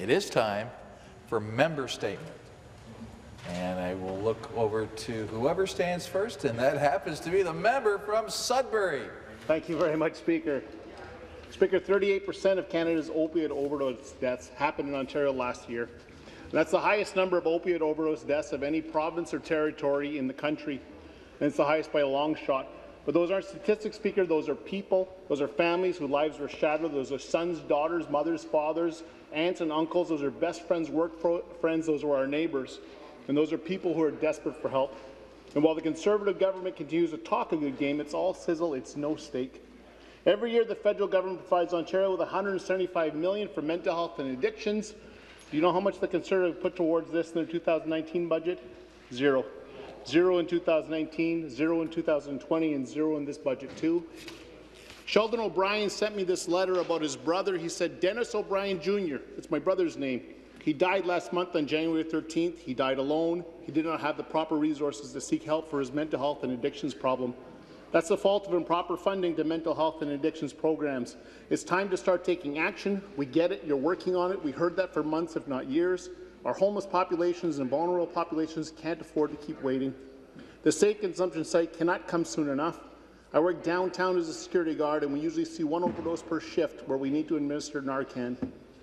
It is time for member statement. And I will look over to whoever stands first, and that happens to be the member from Sudbury. Thank you very much, Speaker. Speaker, 38% of Canada's opioid overdose deaths happened in Ontario last year. That's the highest number of opioid overdose deaths of any province or territory in the country, and it's the highest by a long shot. But those aren't statistics, Speaker. Those are people. Those are families whose lives were shattered. Those are sons, daughters, mothers, fathers, aunts and uncles. Those are best friends, work friends. Those are our neighbours. And those are people who are desperate for help. And while the Conservative government continues to talk a good game, it's all sizzle, it's no steak. Every year, the federal government provides Ontario with 175 million for mental health and addictions. Do you know how much the Conservative put towards this in their 2019 budget? Zero. Zero in 2019, zero in 2020, and zero in this budget too. Sheldon O'Brien sent me this letter about his brother. He said, Dennis O'Brien Jr., it's my brother's name. He died last month on January 13th. He died alone. He did not have the proper resources to seek help for his mental health and addictions problem. That's the fault of improper funding to mental health and addictions programs. It's time to start taking action. We get it. You're working on it. We heard that for months, if not years. Our homeless populations and vulnerable populations can't afford to keep waiting. The safe consumption site cannot come soon enough. I work downtown as a security guard, and we usually see one overdose per shift where we need to administer Narcan.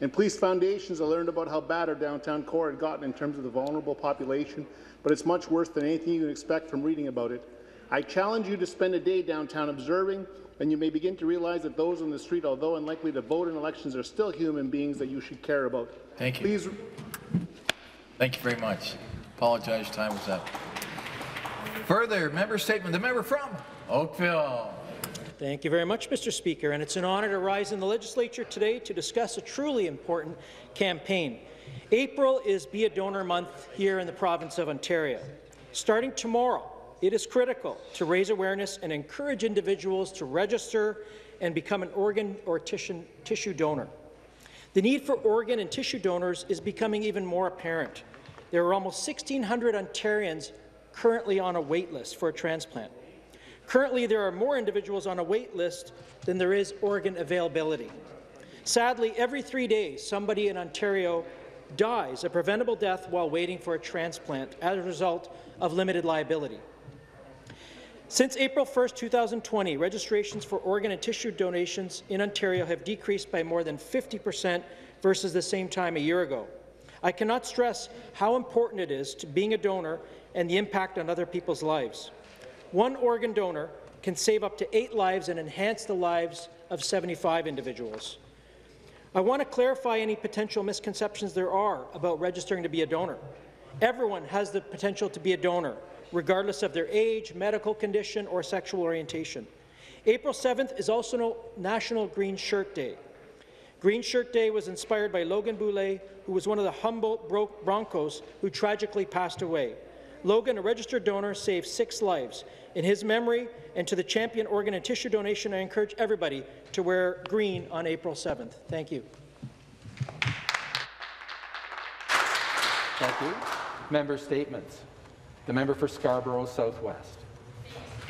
In police foundations, I learned about how bad our downtown core had gotten in terms of the vulnerable population, but it's much worse than anything you can expect from reading about it. I challenge you to spend a day downtown observing, and you may begin to realize that those on the street, although unlikely to vote in elections, are still human beings that you should care about. Thank you. Please. Thank you very much. Apologize, time was up. Further member statement, the member from Oakville. Thank you very much, Mr. Speaker, and it's an honour to rise in the legislature today to discuss a truly important campaign. April is Be a Donor Month here in the province of Ontario. Starting tomorrow, it is critical to raise awareness and encourage individuals to register and become an organ or tissue, donor. The need for organ and tissue donors is becoming even more apparent. There are almost 1,600 Ontarians currently on a wait list for a transplant. Currently, there are more individuals on a wait list than there is organ availability. Sadly, every three days, somebody in Ontario dies a preventable death while waiting for a transplant as a result of limited liability. Since April 1, 2020, registrations for organ and tissue donations in Ontario have decreased by more than 50 percent versus the same time a year ago. I cannot stress how important it is to being a donor and the impact on other people's lives. One organ donor can save up to eight lives and enhance the lives of 75 individuals. I want to clarify any potential misconceptions there are about registering to be a donor. Everyone has the potential to be a donor, regardless of their age, medical condition, or sexual orientation. April 7th is also National Green Shirt Day. Green Shirt Day was inspired by Logan Boulet, who was one of the Humboldt Broncos who tragically passed away. Logan, a registered donor, saved six lives. In his memory and to the champion organ and tissue donation, I encourage everybody to wear green on April 7th. Thank you. Thank you. Member statements. The member for Scarborough Southwest.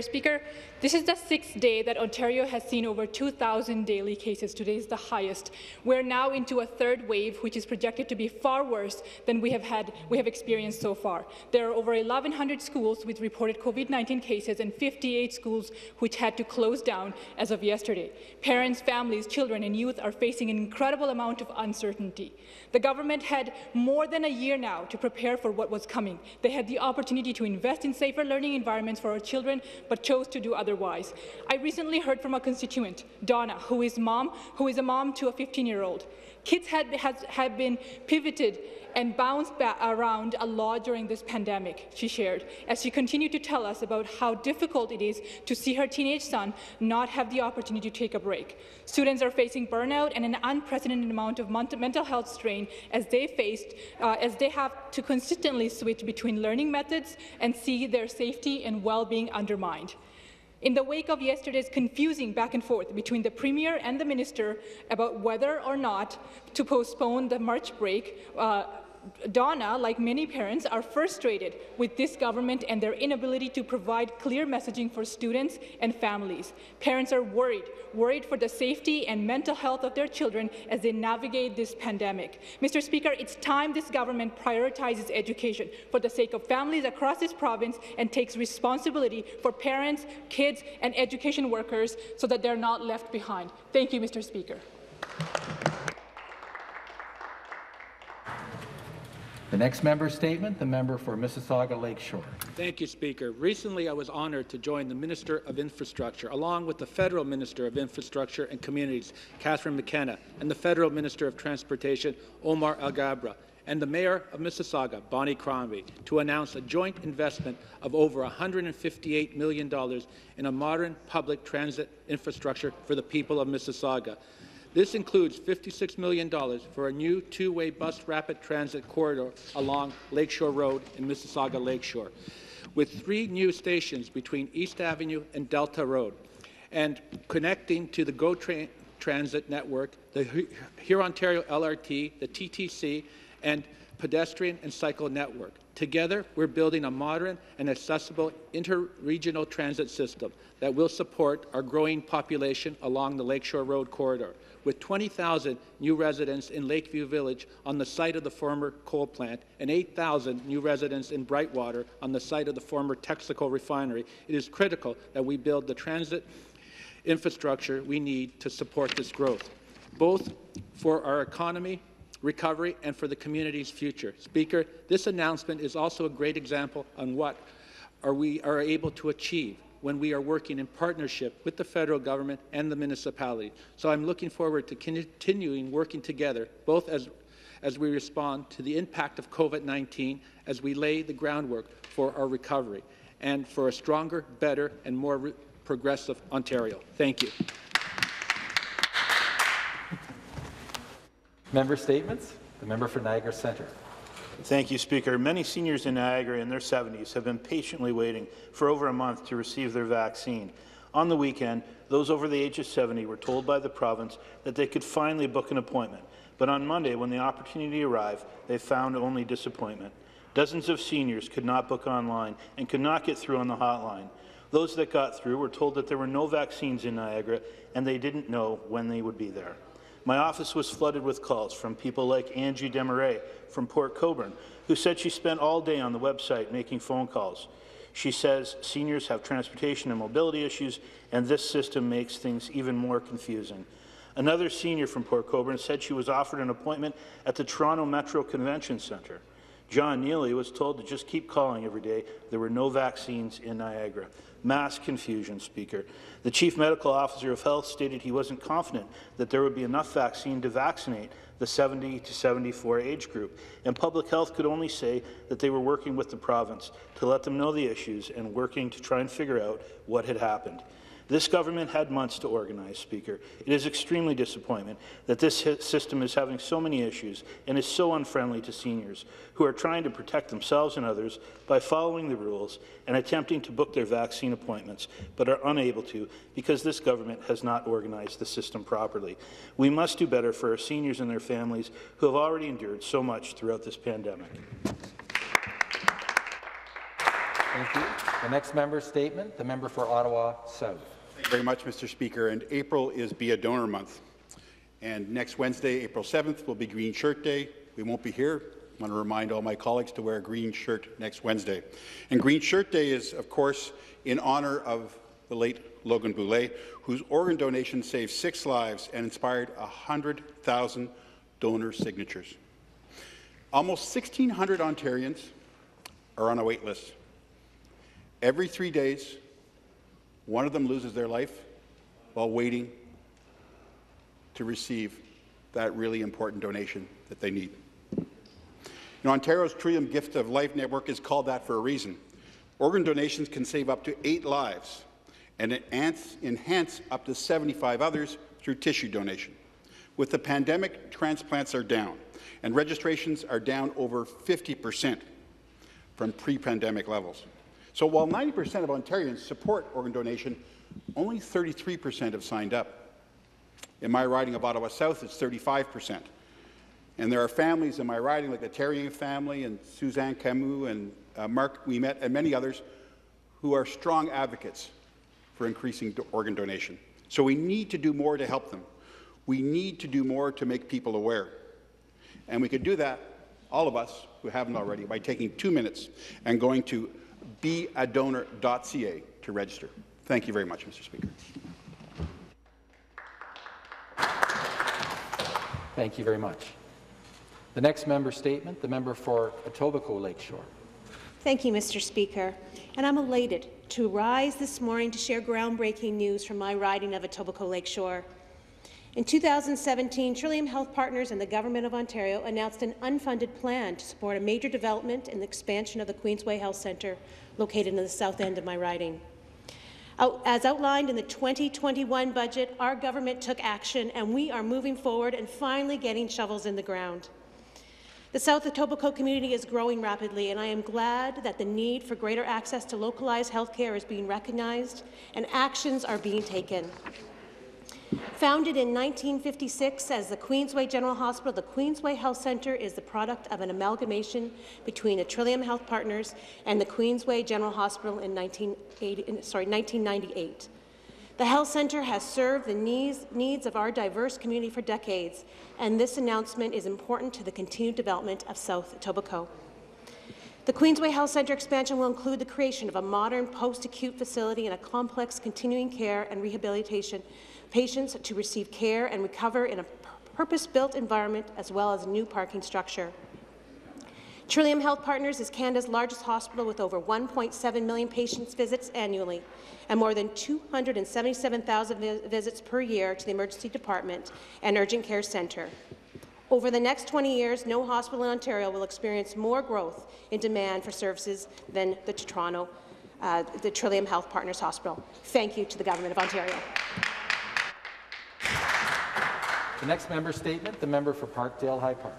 Speaker, this is the sixth day that Ontario has seen over 2,000 daily cases. Today is the highest. We're now into a third wave, which is projected to be far worse than we have had we have experienced so far. There are over 1,100 schools with reported COVID-19 cases and 58 schools which had to close down as of yesterday. Parents, families, children, and youth are facing an incredible amount of uncertainty. The government had more than a year now to prepare for what was coming. They had the opportunity to invest in safer learning environments for our children, but chose to do otherwise. I recently heard from a constituent, Donna, who is mom, who is a mom to a 15-year-old. Kids had, has, have been pivoted and bounced around a lot during this pandemic, she shared, as she continued to tell us about how difficult it is to see her teenage son not have the opportunity to take a break. Students are facing burnout and an unprecedented amount of mental health strain as they faced, uh, as they have to consistently switch between learning methods and see their safety and well-being undermined. In the wake of yesterday's confusing back and forth between the Premier and the Minister about whether or not to postpone the March break, uh, Donna, like many parents, are frustrated with this government and their inability to provide clear messaging for students and families. Parents are worried, worried for the safety and mental health of their children as they navigate this pandemic. Mr. Speaker, it's time this government prioritizes education for the sake of families across this province and takes responsibility for parents, kids, and education workers so that they're not left behind. Thank you, Mr. Speaker. The next member statement, the member for Mississauga Lakeshore. Thank you, Speaker. Recently, I was honored to join the Minister of Infrastructure, along with the Federal Minister of Infrastructure and Communities, Catherine McKenna, and the Federal Minister of Transportation, Omar Alghabra, and the Mayor of Mississauga, Bonnie Crombie, to announce a joint investment of over $158 million in a modern public transit infrastructure for the people of Mississauga. This includes $56 million for a new two-way bus rapid transit corridor along Lakeshore Road in Mississauga Lakeshore, with three new stations between East Avenue and Delta Road, and connecting to the GO transit network, the Hurontario LRT, the TTC, and pedestrian and cycle network. Together, we're building a modern and accessible interregional transit system that will support our growing population along the Lakeshore Road corridor with 20,000 new residents in Lakeview Village on the site of the former coal plant and 8,000 new residents in Brightwater on the site of the former Texaco refinery, it is critical that we build the transit infrastructure we need to support this growth, both for our economy, recovery, and for the community's future. Speaker, this announcement is also a great example on what are we are able to achieve when we are working in partnership with the federal government and the municipality. So I'm looking forward to continuing working together, both as, as we respond to the impact of COVID-19, as we lay the groundwork for our recovery, and for a stronger, better, and more progressive Ontario. Thank you. Member statements. The member for Niagara Centre. Thank you, Speaker. Many seniors in Niagara in their 70s have been patiently waiting for over a month to receive their vaccine. On the weekend, those over the age of 70 were told by the province that they could finally book an appointment. But on Monday, when the opportunity arrived, they found only disappointment. Dozens of seniors could not book online and could not get through on the hotline. Those that got through were told that there were no vaccines in Niagara and they didn't know when they would be there. My office was flooded with calls from people like Angie Demarais from Port Colborne, who said she spent all day on the website making phone calls. She says seniors have transportation and mobility issues, and this system makes things even more confusing. Another senior from Port Colborne said she was offered an appointment at the Toronto Metro Convention Centre. John Neely was told to just keep calling every day. There were no vaccines in Niagara. Mass confusion, Speaker. The Chief Medical Officer of Health stated he wasn't confident that there would be enough vaccine to vaccinate the 70 to 74 age group, and Public Health could only say that they were working with the province to let them know the issues and working to try and figure out what had happened. This government had months to organize, Speaker. It is extremely disappointing that this system is having so many issues and is so unfriendly to seniors who are trying to protect themselves and others by following the rules and attempting to book their vaccine appointments, but are unable to because this government has not organized the system properly. We must do better for our seniors and their families who have already endured so much throughout this pandemic. Thank you. The next member statement, the member for Ottawa South. Thank you very much, Mr. Speaker. And April is Be a Donor Month. And next Wednesday, April 7th, will be Green Shirt Day. We won't be here. I want to remind all my colleagues to wear a green shirt next Wednesday. And Green Shirt Day is, of course, in honour of the late Logan Boulet, whose organ donation saved six lives and inspired 100,000 donor signatures. Almost 1,600 Ontarians are on a wait list. Every three days, one of them loses their life while waiting to receive that really important donation that they need. You know, Ontario's Trillium Gift of Life Network is called that for a reason. Organ donations can save up to eight lives and enhance up to 75 others through tissue donation. With the pandemic, transplants are down, and registrations are down over 50 percent from pre-pandemic levels. So while 90% of Ontarians support organ donation, only 33% have signed up. In my riding of Ottawa South, it's 35%. And there are families in my riding, like the Terrier family and Suzanne Camus and uh, Mark we met and many others, who are strong advocates for increasing do- organ donation. So we need to do more to help them. We need to do more to make people aware. And we could do that, all of us who haven't already, by taking two minutes and going to beadonor.ca to register. Thank you very much, Mr. Speaker. Thank you very much. The next member statement, the member for Etobicoke Lakeshore. Thank you, Mr. Speaker. And I'm elated to rise this morning to share groundbreaking news from my riding of Etobicoke Lakeshore. In 2017, Trillium Health Partners and the Government of Ontario announced an unfunded plan to support a major development and expansion of the Queensway Health Centre located in the south end of my riding. As outlined in the 2021 budget, our government took action and we are moving forward and finally getting shovels in the ground. The South Etobicoke community is growing rapidly, and I am glad that the need for greater access to localized health care is being recognized and actions are being taken. Founded in 1956 as the Queensway General Hospital, the Queensway Health Centre is the product of an amalgamation between the Trillium Health Partners and the Queensway General Hospital in 1980, sorry, 1998. The health centre has served the needs, needs of our diverse community for decades, and this announcement is important to the continued development of South Etobicoke. The Queensway Health Centre expansion will include the creation of a modern post-acute facility and a complex continuing care and rehabilitation patients to receive care and recover in a purpose-built environment as well as a new parking structure. Trillium Health Partners is Canada's largest hospital with over 1.7 million patients visits annually and more than 277,000 vi visits per year to the emergency department and urgent care centre. Over the next 20 years, no hospital in Ontario will experience more growth in demand for services than the Toronto, uh, the Trillium Health Partners Hospital. Thank you to the Government of Ontario. The next member statement, the member for Parkdale High Park.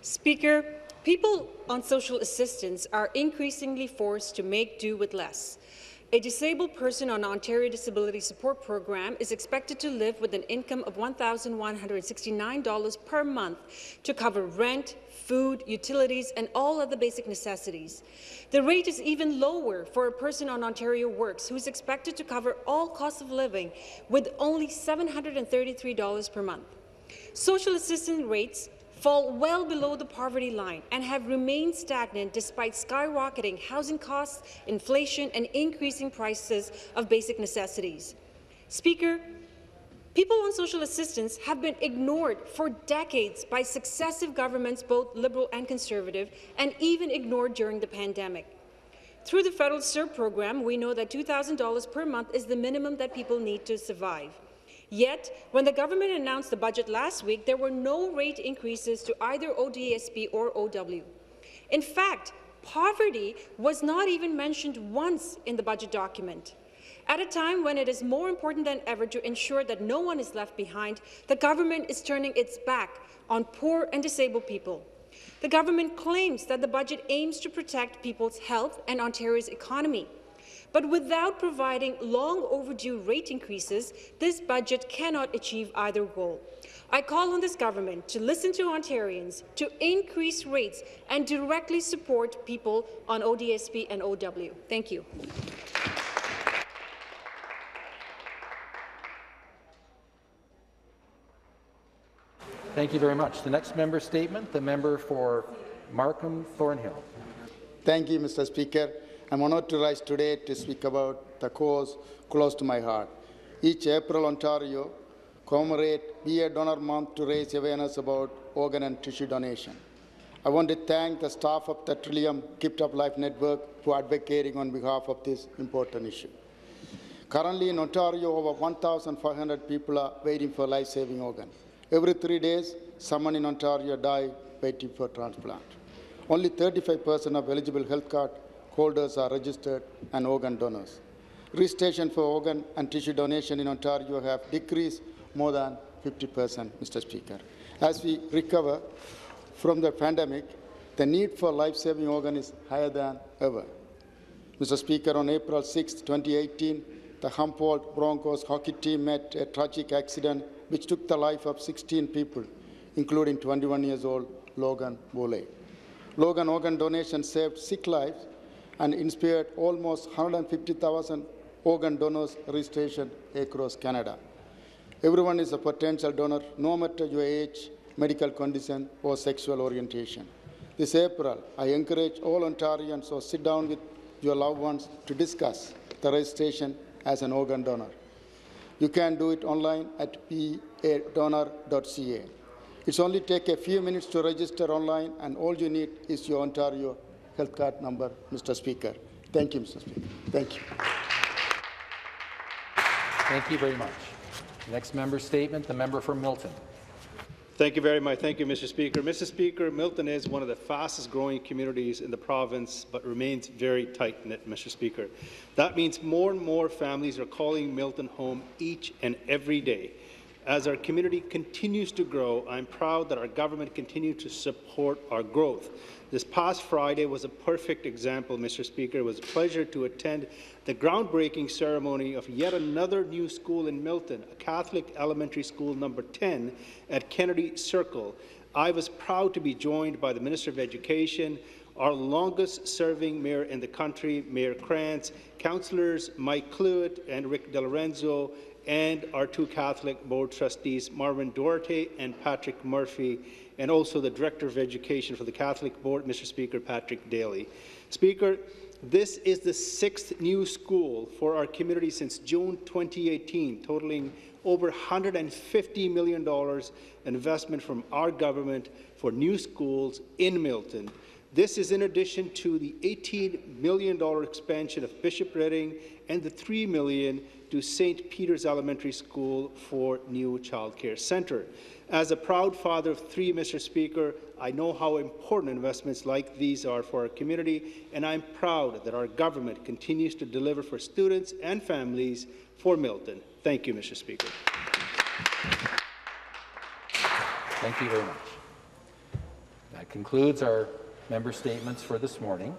Speaker, people on social assistance are increasingly forced to make do with less. A disabled person on Ontario Disability Support Program is expected to live with an income of $1,169 per month to cover rent, food, utilities, and all other basic necessities. The rate is even lower for a person on Ontario Works who is expected to cover all costs of living with only $733 per month. Social assistance rates fall well below the poverty line and have remained stagnant despite skyrocketing housing costs, inflation, and increasing prices of basic necessities. Speaker, people on social assistance have been ignored for decades by successive governments, both Liberal and Conservative, and even ignored during the pandemic. Through the federal CERB program, we know that $2,000 per month is the minimum that people need to survive. Yet, when the government announced the budget last week, there were no rate increases to either ODSP or OW. In fact, poverty was not even mentioned once in the budget document. At a time when it is more important than ever to ensure that no one is left behind, the government is turning its back on poor and disabled people. The government claims that the budget aims to protect people's health and Ontario's economy. But without providing long overdue rate increases, this budget cannot achieve either goal. I call on this government to listen to Ontarians, to increase rates and directly support people on ODSP and OW. Thank you. Thank you very much. The next member statement, the member for Markham Thornhill. Thank you, Mr. Speaker. I'm honored to rise today to speak about the cause close to my heart. Each April, Ontario commemorate Be a Donor Month to raise awareness about organ and tissue donation. I want to thank the staff of the Trillium Gift of Life Network for advocating on behalf of this important issue. Currently in Ontario, over 1,500 people are waiting for life-saving organ. Every three days, someone in Ontario dies waiting for transplant. Only 35% of eligible health card holders are registered and organ donors. Registration for organ and tissue donation in Ontario have decreased more than 50%, Mr. Speaker. As we recover from the pandemic, the need for life-saving organ is higher than ever. Mr. Speaker, on April 6, 2018, the Humboldt Broncos hockey team met a tragic accident which took the life of 16 people, including 21 years old Logan Boulet. Logan organ donation saved six lives and inspired almost 150,000 organ donors registration across Canada. Everyone is a potential donor, no matter your age, medical condition, or sexual orientation. This April, I encourage all Ontarians to sit down with your loved ones to discuss the registration as an organ donor. You can do it online at beadonor.ca. It's only take a few minutes to register online, and all you need is your Ontario health card number, Mr. Speaker. Thank you, Mr. Speaker. Thank you. Thank you very much. Next member statement, the member for Milton. Thank you very much. Thank you, Mr. Speaker. Mr. Speaker, Milton is one of the fastest growing communities in the province, but remains very tight-knit, Mr. Speaker. That means more and more families are calling Milton home each and every day. As our community continues to grow, I'm proud that our government continues to support our growth. This past Friday was a perfect example, Mr. Speaker. It was a pleasure to attend the groundbreaking ceremony of yet another new school in Milton, a Catholic elementary school number 10 at Kennedy Circle. I was proud to be joined by the Minister of Education, our longest-serving mayor in the country, Mayor Krantz, councillors Mike Cluett and Rick Di Lorenzo, and our two Catholic board trustees, Marvin Duarte and Patrick Murphy, and also the Director of Education for the Catholic Board, Mr. Speaker, Patrick Daly. Speaker, this is the sixth new school for our community since June 2018, totaling over $150 million investment from our government for new schools in Milton. This is in addition to the $18 million expansion of Bishop Reding and the $3 million to St. Peter's Elementary School for new child care centre. As a proud father of three, Mr. Speaker, I know how important investments like these are for our community, and I'm proud that our government continues to deliver for students and families for Milton. Thank you, Mr. Speaker. Thank you very much. That concludes our member statements for this morning.